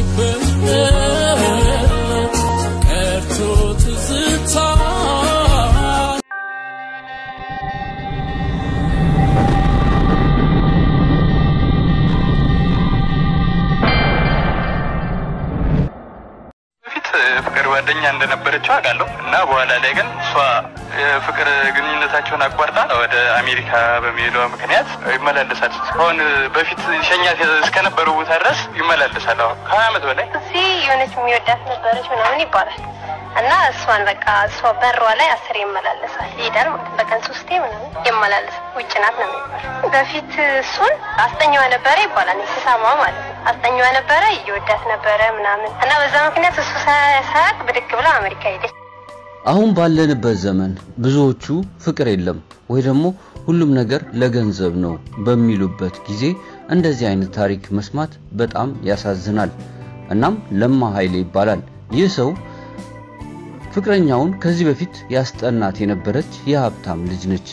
she burns. በፊት ፍቅር ጓደኛ እንደነበረችው አውቃለሁ እና በኋላ ላይ ግን እሷ የፍቅር ግንኙነታቸውን አቋርጣ ወደ አሜሪካ በመሄዷ ምክንያት ይመላለሳል። እስካሁን በፊት ሸኛት እስከነበረው ቦታ ድረስ ይመላለሳል። አሁን ከሀያ ዓመት በላይ እዚህ የሆነች የሚወዳት ነበረች ምናምን ይባላል እና እሷን በቃ እሷ በሯ ላይ አስር ይመላለሳል ይሄዳል ማለት በቀን ሶስቴ ምናምን ይመላለሳል። ውጭ ናት ነው የሚባለው። በፊት እሱን አስጠኛዋ ነበረ ይባላል ስሰማ ማለት ነው። አስጠኛዋ ነበረ እየወዳት ነበረ ምናምን እና በዛ ምክንያት እሱ ሳያቅ ብድግ ብላ አሜሪካ ሄደች። አሁን ባለንበት ዘመን ብዙዎቹ ፍቅር የለም ወይ ደግሞ ሁሉም ነገር ለገንዘብ ነው በሚሉበት ጊዜ እንደዚህ አይነት ታሪክ መስማት በጣም ያሳዝናል። እናም ለማ ኃይሌ ይባላል። ይህ ሰው ፍቅረኛውን ከዚህ በፊት ያስጠናት የነበረች የሀብታም ልጅ ነች።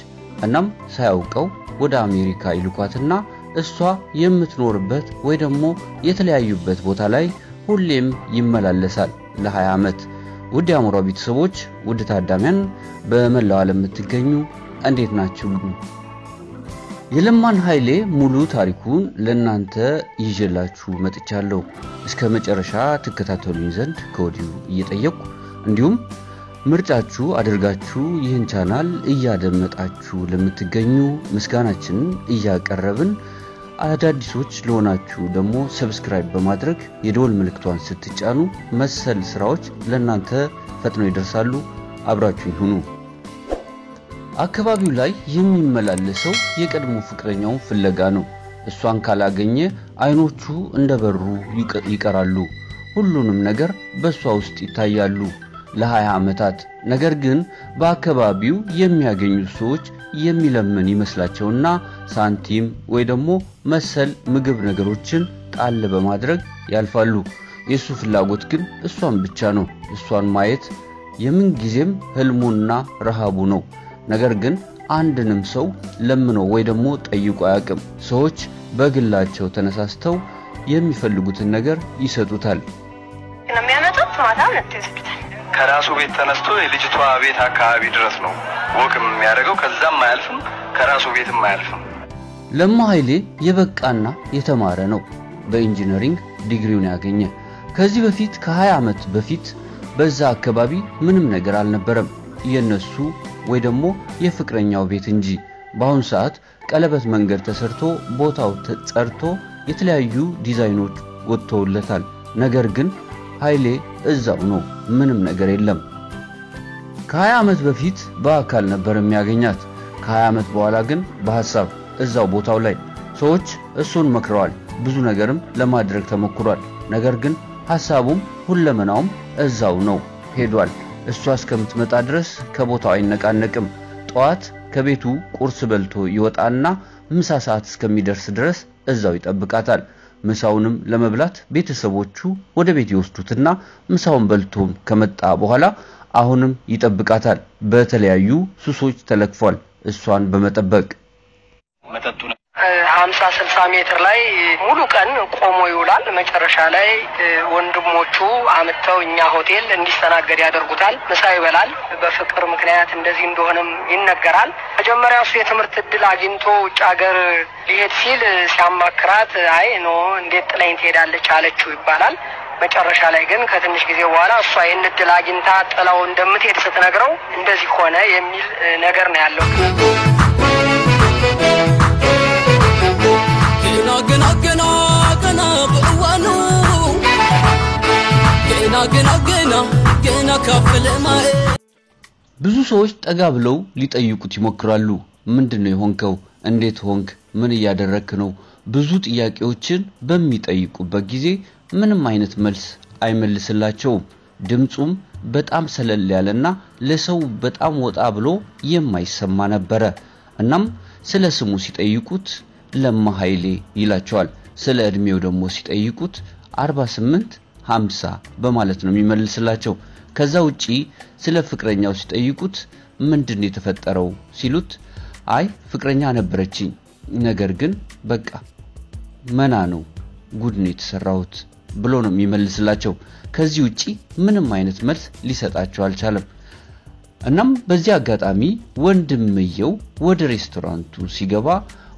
እናም ሳያውቀው ወደ አሜሪካ ይልኳትና እሷ የምትኖርበት ወይ ደግሞ የተለያዩበት ቦታ ላይ ሁሌም ይመላለሳል ለ20 ዓመት። ውድ የአሞራ ቤተሰቦች፣ ውድ ታዳሚያን በመላው ዓለም የምትገኙ እንዴት ናችሁ? የለማን ኃይሌ ሙሉ ታሪኩን ለእናንተ ይዤላችሁ መጥቻለሁ። እስከ መጨረሻ ትከታተሉኝ ዘንድ ከወዲሁ እየጠየቅኩ እንዲሁም ምርጫችሁ አድርጋችሁ ይህን ቻናል እያደመጣችሁ ለምትገኙ ምስጋናችንን እያቀረብን አዳዲሶች ለሆናችሁ ደግሞ subscribe በማድረግ የደወል ምልክቷን ስትጫኑ መሰል ስራዎች ለእናንተ ፈጥነው ይደርሳሉ። አብራችሁ ይሁኑ። አካባቢው ላይ የሚመላለሰው የቀድሞ ፍቅረኛውን ፍለጋ ነው። እሷን ካላገኘ አይኖቹ እንደበሩ ይቀራሉ። ሁሉንም ነገር በእሷ ውስጥ ይታያሉ ለ20 ዓመታት። ነገር ግን በአካባቢው የሚያገኙት ሰዎች የሚለምን ይመስላቸውና ሳንቲም ወይ ደግሞ መሰል ምግብ ነገሮችን ጣል በማድረግ ያልፋሉ። የእሱ ፍላጎት ግን እሷን ብቻ ነው። እሷን ማየት የምን ጊዜም ህልሙና ረሃቡ ነው። ነገር ግን አንድንም ሰው ለምኖ ወይ ደግሞ ጠይቆ አያውቅም። ሰዎች በግላቸው ተነሳስተው የሚፈልጉትን ነገር ይሰጡታል። የሚያመጡት ማታ መጥቶ ይወስዱታል። ከራሱ ቤት ተነስቶ የልጅቷ ቤት አካባቢ ድረስ ነው walk ም የሚያደርገው። ከዛም አያልፍም፣ ከራሱ ቤትም አያልፍም። ለማ ኃይሌ የበቃና የተማረ ነው። በኢንጂነሪንግ ዲግሪውን ያገኘ። ከዚህ በፊት ከ20 ዓመት በፊት በዛ አካባቢ ምንም ነገር አልነበረም የነሱ ወይ ደግሞ የፍቅረኛው ቤት እንጂ። በአሁኑ ሰዓት ቀለበት መንገድ ተሰርቶ ቦታው ተጸርቶ የተለያዩ ዲዛይኖች ወጥተውለታል። ነገር ግን ኃይሌ እዛው ነው፣ ምንም ነገር የለም። ከ20 ዓመት በፊት በአካል ነበር የሚያገኛት። ከ20 ዓመት በኋላ ግን በሐሳብ እዛው ቦታው ላይ ሰዎች እሱን መክረዋል። ብዙ ነገርም ለማድረግ ተሞክሯል። ነገር ግን ሐሳቡም ሁለመናውም እዛው ነው ሄዷል። እሷ እስከምትመጣ ድረስ ከቦታው አይነቃነቅም። ጠዋት ከቤቱ ቁርስ በልቶ ይወጣና ምሳ ሰዓት እስከሚደርስ ድረስ እዛው ይጠብቃታል። ምሳውንም ለመብላት ቤተሰቦቹ ወደ ቤት ይወስዱትና ምሳውን በልቶም ከመጣ በኋላ አሁንም ይጠብቃታል። በተለያዩ ሱሶች ተለክፏል። እሷን በመጠበቅ ሀምሳ ስልሳ ሜትር ላይ ሙሉ ቀን ቆሞ ይውላል። መጨረሻ ላይ ወንድሞቹ አምጥተው እኛ ሆቴል እንዲስተናገድ ያደርጉታል። ምሳ ይበላል። በፍቅር ምክንያት እንደዚህ እንደሆነም ይነገራል። መጀመሪያ እሱ የትምህርት እድል አግኝቶ ውጭ ሀገር ሊሄድ ሲል ሲያማክራት አይ ኖ እንዴት ጥለኝ ትሄዳለች አለችው ይባላል። መጨረሻ ላይ ግን ከትንሽ ጊዜ በኋላ እሷ ይህን እድል አግኝታ ጥላው እንደምትሄድ ስትነግረው እንደዚህ ሆነ የሚል ነገር ነው ያለው። ገና ገና በእዋኑ ገና ገና ገና ገና ካፈለ ማየ ብዙ ሰዎች ጠጋ ብለው ሊጠይቁት ይሞክራሉ። ምንድን ነው የሆንከው? እንዴት ሆንክ? ምን እያደረክ ነው? ብዙ ጥያቄዎችን በሚጠይቁበት ጊዜ ምንም አይነት መልስ አይመልስላቸውም። ድምፁም በጣም ሰለል ያለና ለሰው በጣም ወጣ ብሎ የማይሰማ ነበረ። እናም ስለ ስሙ ሲጠይቁት ለማ ኃይሌ ይላቸዋል። ስለ ዕድሜው ደግሞ ሲጠይቁት 48 50 በማለት ነው የሚመልስላቸው። ከዛ ውጪ ስለ ፍቅረኛው ሲጠይቁት ምንድን ነው የተፈጠረው ሲሉት አይ ፍቅረኛ ነበረችኝ፣ ነገር ግን በቃ መና ነው ጉድ ነው የተሰራሁት ብሎ ነው የሚመልስላቸው። ከዚህ ውጪ ምንም አይነት መልስ ሊሰጣቸው አልቻለም። እናም በዚህ አጋጣሚ ወንድምየው ወደ ሬስቶራንቱ ሲገባ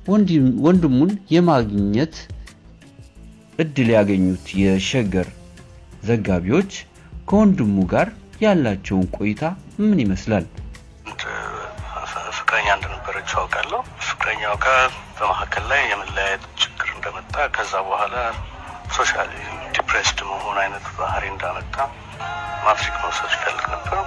ወንድሙን የማግኘት እድል ያገኙት የሸገር ዘጋቢዎች ከወንድሙ ጋር ያላቸውን ቆይታ ምን ይመስላል? ፍቅረኛ እንደነበረችው አውቃለሁ። ፍቅረኛው ጋር በመካከል ላይ የመለያየት ችግር እንደመጣ ከዛ በኋላ socially depressed መሆን አይነት ባህሪ እንዳመጣ ማትሪክ መውሰድ ይፈልግ ነበር።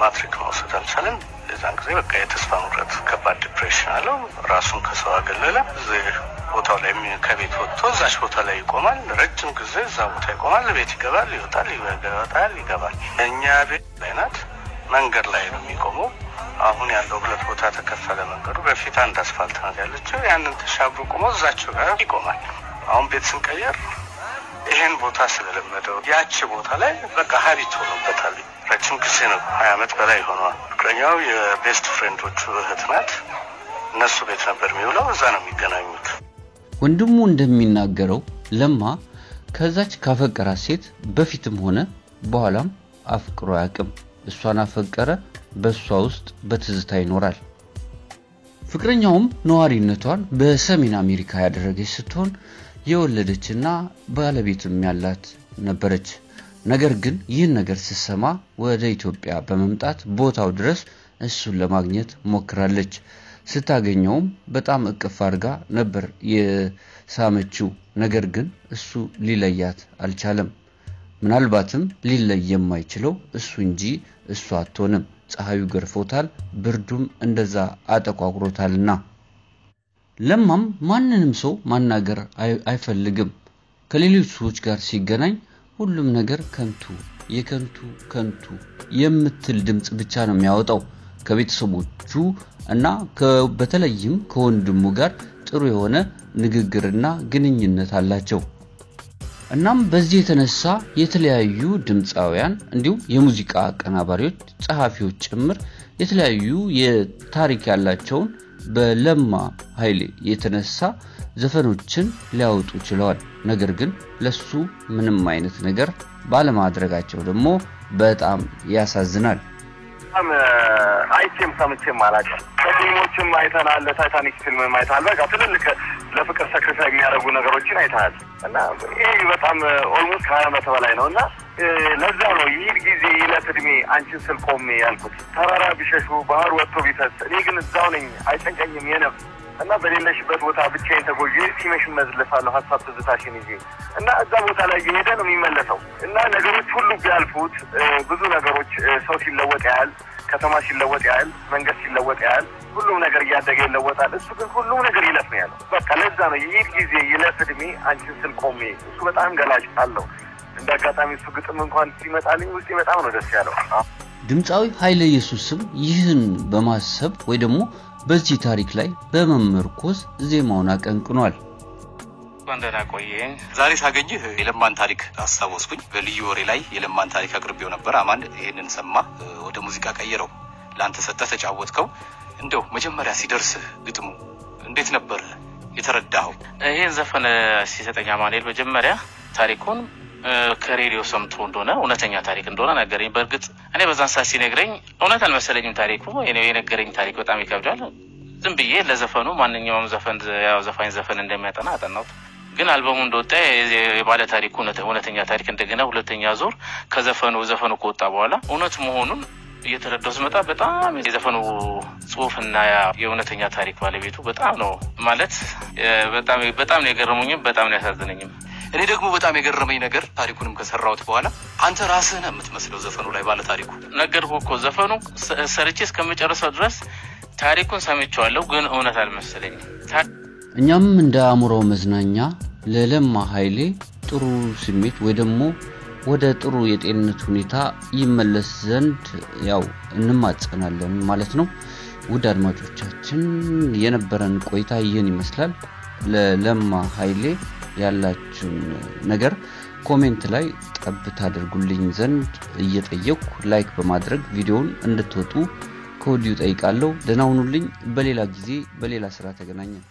ማትሪክ መውሰድ አልቻለም። የዛን ጊዜ በቃ የተስፋ መቁረጥ ከባድ depression አለው። ራሱን ከሰው አገለለ። እዚህ ቦታው ላይ ከቤት ወጥቶ እዛች ቦታ ላይ ይቆማል። ረጅም ጊዜ እዛ ቦታ ይቆማል። ቤት ይገባል፣ ይወጣል፣ ይወጣል፣ ይገባል። እኛ ቤት ላይ ናት። መንገድ ላይ ነው የሚቆመው። አሁን ያለው ሁለት ቦታ ተከፈለ መንገዱ። በፊት አንድ አስፋልት ናት ያለችው። ያንን ተሻግሮ ቆሞ እዛቸው ጋር ይቆማል። አሁን ቤት ስንቀየር ይሄን ቦታ ስለለመደው ያቺ ቦታ ላይ በቃ habit ሆኖበታል። ረጅም ጊዜ ነው፣ ሀያ ዓመት በላይ ሆነዋል። ፍቅረኛው የ best friend ኦቹ እህት ናት። እነሱ ቤት ነበር የሚውለው፣ እዛ ነው የሚገናኙት። ወንድሙ እንደሚናገረው ለማ ከዛች ካፈቀራት ሴት በፊትም ሆነ በኋላም አፍቅሮ አያውቅም። እሷን አፈቀረ፣ በእሷ ውስጥ በትዝታ ይኖራል። ፍቅረኛውም ነዋሪነቷን በሰሜን አሜሪካ ያደረገች ስትሆን የወለደችና ባለቤትም ያላት ነበረች። ነገር ግን ይህን ነገር ስትሰማ ወደ ኢትዮጵያ በመምጣት ቦታው ድረስ እሱን ለማግኘት ሞክራለች። ስታገኘውም በጣም እቅፍ አድርጋ ነበር የሳመችው። ነገር ግን እሱ ሊለያት አልቻለም። ምናልባትም ሊለይ የማይችለው እሱ እንጂ እሱ አትሆንም። ፀሐዩ ገርፎታል፣ ብርዱም እንደዛ አጠቋቁሮታልና። ለማም ማንንም ሰው ማናገር አይፈልግም። ከሌሎች ሰዎች ጋር ሲገናኝ ሁሉም ነገር ከንቱ የከንቱ ከንቱ የምትል ድምፅ ብቻ ነው የሚያወጣው። ከቤተሰቦቹ እና በተለይም ከወንድሙ ጋር ጥሩ የሆነ ንግግርና ግንኙነት አላቸው። እናም በዚህ የተነሳ የተለያዩ ድምፃውያን እንዲሁም የሙዚቃ አቀናባሪዎች፣ ጸሐፊዎች ጭምር የተለያዩ የታሪክ ያላቸውን በለማ ኃይሌ የተነሳ ዘፈኖችን ሊያወጡ ችለዋል። ነገር ግን ለሱ ምንም አይነት ነገር ባለማድረጋቸው ደግሞ በጣም ያሳዝናል። በጣም አይቼም ሰምቼም አላውቅም። በፊልሞችም አይተናል። ታይታኒክ ፊልም አይተሃል። በቃ ትልልቅ ለፍቅር sacrifice የሚያደርጉ ነገሮችን አይተሃል። እና ይህ በጣም almost ከሀያ ዓመት በላይ ነው እና ለዛ ነው ይህ ጊዜ ይለት እድሜ አንቺን ስል ያልኩት። ተራራ ቢሸሹ ባህር ወጥቶ ቢፈስ እኔ ግን እዛው ነኝ አይጨንቀኝም የነፍስ እና በሌለሽበት ቦታ ብቻዬን ተጎዤ ሲመሽ መዝለሳለሁ ሀሳብ ትዝታሽን ይዤ እና እዛ ቦታ ላይ እየሄደ ነው የሚመለሰው እና ነገሮች ሁሉ ቢያልፉት ብዙ ነገሮች ሰው ሲለወጥ ያህል ከተማ ሲለወጥ ያህል መንገድ ሲለወጥ ያህል ሁሉም ነገር እያደገ ይለወጣል። እሱ ግን ሁሉም ነገር ይለፍ ነው ያለው። በቃ ለዛ ነው ይህ ጊዜ ይለፍ እድሜ አንቺን ስል ቆሜ። እሱ በጣም ገላጭ አለው። እንደ አጋጣሚ እሱ ግጥም እንኳን ሲመጣልኝ ውስጤ በጣም ነው ደስ ያለው። ድምፃዊ ኃይለ ኢየሱስም ይህን በማሰብ ወይ ደግሞ በዚህ ታሪክ ላይ በመመርኮዝ ዜማውን አቀንቅኗል። እንኳን ደህና ቆየኝ። ዛሬ ሳገኝህ የለማን ታሪክ አስታወስኩኝ። በልዩ ወሬ ላይ የለማን ታሪክ አቅርቤው ነበር። አማን ይህንን ሰማ፣ ወደ ሙዚቃ ቀየረው፣ ለአንተ ሰጠህ፣ ተጫወትከው። እንደው መጀመሪያ ሲደርስህ ግጥሙ እንዴት ነበር የተረዳኸው? ይህን ዘፈን ሲሰጠኝ አማኑኤል መጀመሪያ ታሪኩን ከሬዲዮ ሰምቶ እንደሆነ እውነተኛ ታሪክ እንደሆነ ነገረኝ። በእርግጥ እኔ በዛን ሰዓት ሲነግረኝ እውነት አልመሰለኝም ታሪኩ። የነገረኝ ታሪክ በጣም ይከብዳል። ዝም ብዬ ለዘፈኑ ማንኛውም ዘፈን ያው ዘፋኝ ዘፈን እንደሚያጠና አጠናሁት። ግን አልበሙ እንደወጣ የባለ ታሪኩ እውነተኛ ታሪክ እንደገና ሁለተኛ ዙር ከዘፈኑ ዘፈኑ ከወጣ በኋላ እውነት መሆኑን እየተረዳው ስመጣ በጣም የዘፈኑ ጽሁፍና የእውነተኛ ታሪክ ባለቤቱ በጣም ነው ማለት በጣም በጣም ነው የገረሙኝም በጣም ነው ያሳዝነኝም። እኔ ደግሞ በጣም የገረመኝ ነገር ታሪኩንም ከሰራሁት በኋላ አንተ ራስህ ነህ የምትመስለው ዘፈኑ ላይ ባለ ታሪኩ። ነገርኩህ እኮ ዘፈኑ ሰርቼ እስከመጨረሰው ድረስ ታሪኩን ሰምቼዋለሁ፣ ግን እውነት አልመሰለኝም። እኛም እንደ አእምሮ መዝናኛ ለለማ ኃይሌ ጥሩ ስሜት ወይ ደግሞ ወደ ጥሩ የጤንነት ሁኔታ ይመለስ ዘንድ ያው እንማጸናለን ማለት ነው። ውድ አድማጮቻችን የነበረን ቆይታ ይህን ይመስላል። ለለማ ኃይሌ ያላችሁን ነገር comment ላይ ጠብ ታደርጉልኝ ዘንድ እየጠየኩ like በማድረግ ቪዲዮውን እንድትወጡ ከወዲሁ ጠይቃለሁ። ደህና ሁኑልኝ። በሌላ ጊዜ በሌላ ስራ ተገናኘን።